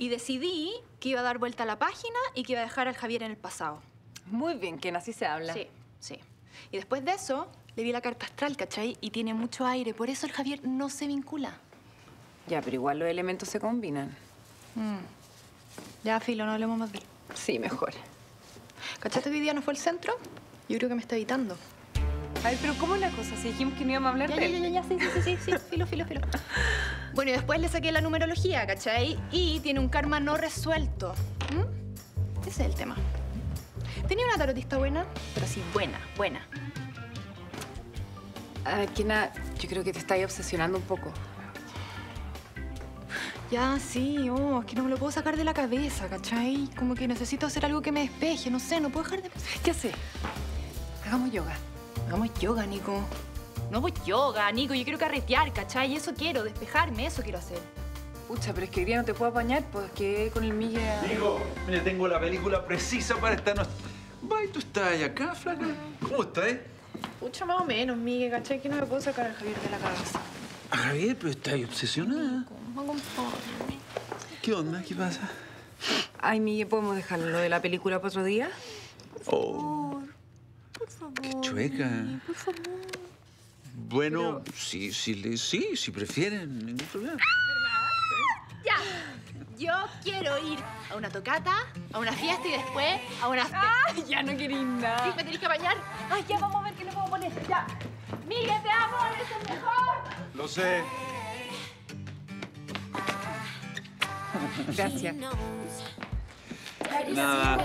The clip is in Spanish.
Y decidí que iba a dar vuelta a la página y que iba a dejar al Javier en el pasado. Muy bien, que así se habla. Sí, sí. Y después de eso, le vi la carta astral, ¿cachai? Y tiene mucho aire. Por eso el Javier no se vincula. Ya, pero igual los elementos se combinan. Ya, Filo, no hablemos más de él. Sí, mejor. ¿Cachaste que hoy día no fue al centro? Yo creo que me está evitando. A ver, pero ¿cómo es la cosa? Si dijimos que no íbamos a hablar Ya, de ya, ya, ya, sí, sí, sí, sí, sí, filo, filo, filo. Bueno, y después le saqué la numerología, ¿cachai? Y tiene un karma no resuelto. ¿Mm? Ese es el tema. Tenía una tarotista buena, pero sí, buena, buena. A ver, Kina, yo creo que te estás obsesionando un poco. Ya, sí, oh, es que no me lo puedo sacar de la cabeza, ¿cachai? Como que necesito hacer algo que me despeje, no sé, no puedo dejar de... Ya sé. Hagamos yoga. Hagamos yoga, Nico. No voy yoga, Nico, yo quiero carretear, ¿cachai? Eso quiero, despejarme, eso quiero hacer. Pucha, pero es que hoy día no te puedo apañar, pues que con el Mille... Digo, mire, tengo la película precisa para esta noche. Vaya, ¿tú estás acá, flaca? ¿Cómo estás, eh? Mucho más o menos, Miguel, ¿cachai? Que no me puedo sacar al Javier de la cabeza. Javier, pero estás obsesionada. ¿Cómo conforme? ¿Qué onda? ¿Qué pasa? Ay, Mille, ¿podemos dejarlo lo de la película para otro día? Oh, Por favor. qué chueca. Por favor. Bueno, sí, sí, le- sí, si prefieren, ningún problema. Ya. Yo quiero ir a una tocata, a una fiesta y después a una... Ay, ya no querís Sí, nada. me tenés que bañar. Ay, ya, vamos a ver qué le puedo poner. Ya. Miguel, te amo, eres el mejor. Lo sé. Gracias. Nada.